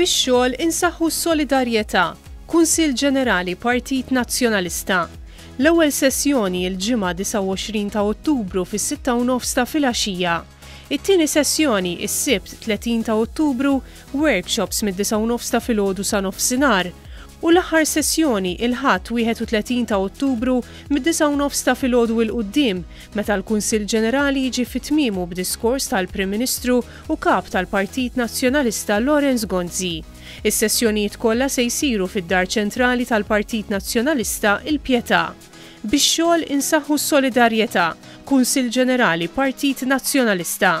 Bix-xogħol insaħħu s-solidarjetà, Kunsill Ġenerali Partit Nazzjonalista. L-ewwel sessjoni il-Ġimgħa 29 ta' Ottubru fis-sitta u nofs ta' filgħaxija. It-tieni sessjoni is-Sibt 30 ta' Ottubru workshops mid-disgħa u nofs ta' filgħodu sa nofsinhar, u l-aħħar sessjoni, il-Ħadd, 31 ta' Ottubru, mid-disgħa u nofs ta' filgħodu 'il quddiem, meta l-Kunsill Ġenerali jiġi fi tmiemu b'diskors tal-Prim Ministru u Kap tal-Partit Nazzjonalista Lawrence Gonzi. Is-sessjonijiet kollha se jsiru fid-Dar Ċentrali tal-Partit Nazzjonalista, il-Pietà. Bix-xogħol insaħħu s-solidarjetà, Kunsill Ġenerali, Partit Nazzjonalista.